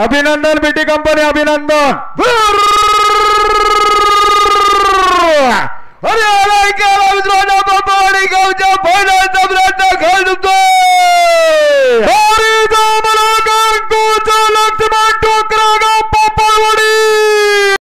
अभिनंदन BT company अभिनंदन. अरे आलाय का मित्रांनो बाबावाडी गावच्या फायनलचा प्रयत्न खेळ तुमचा.